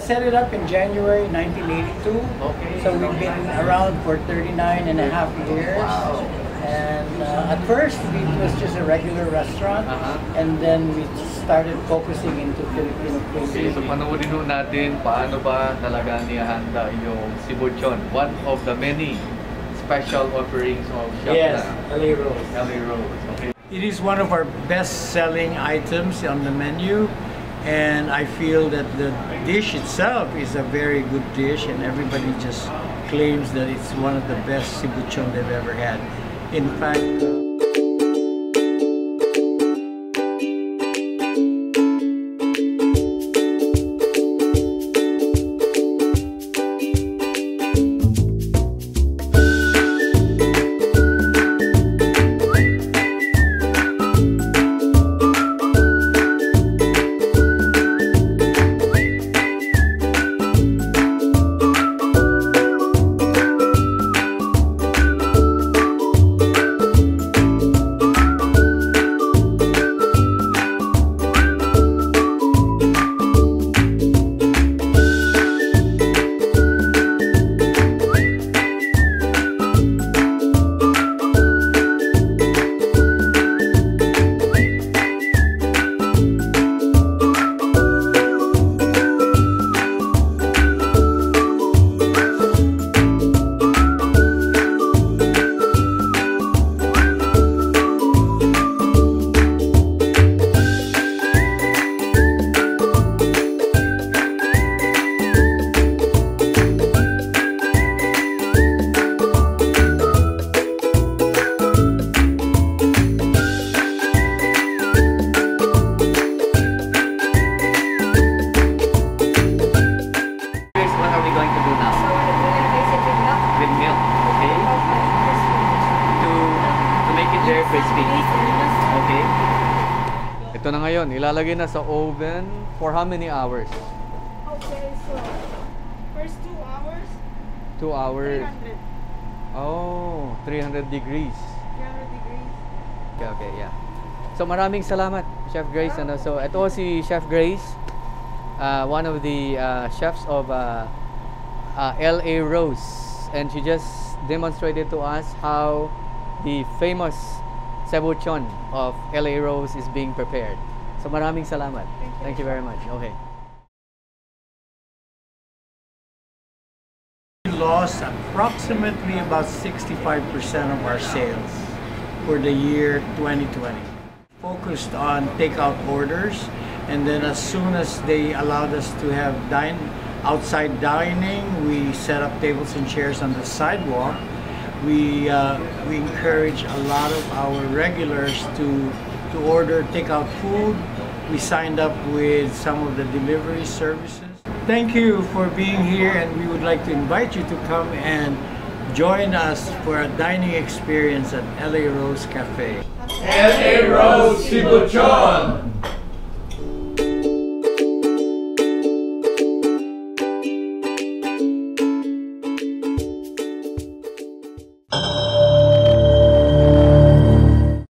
set it up in January 1982. Okay. So we've been around for 39 and a half years. Wow. And uh, at first, we, it was just a regular restaurant. Uh-huh. And then we started focusing into Filipino Okay, cuisine. so panoorin nun natin paano ba talaga nihanda yung cebuchon. One of the many special offerings of Chef Yes, na LA Rose. LA Rose. Okay. It is one of our best-selling items on the menu, and I feel that the dish itself is a very good dish, and everybody just claims that it's one of the best cebuchon they've ever had. In fact, very crispy. Okay. Ito na ngayon, ilalagay na sa oven for how many hours? Okay, so first two hours, 2 hours. 300, Oh, 300 degrees. 300 degrees. Okay, okay, yeah. So maraming salamat, Chef Grace. Ano? So ito si Chef Grace, uh, one of the uh, chefs of uh, uh, LA Rose. And she just demonstrated to us how the famous cebuchon of LA Rose is being prepared. So maraming salamat. Thank you. Thank you very much. Okay. we lost approximately about 65% of our sales for the year 2020. Focused on takeout orders, and then as soon as they allowed us to have dine outside dining, we set up tables and chairs on the sidewalk. We uh, we encourage a lot of our regulars to to order takeout food. We signed up with some of the delivery services. Thank you for being here, and we would like to invite you to come and join us for a dining experience at LA Rose Cafe. LA Rose Cebuchon!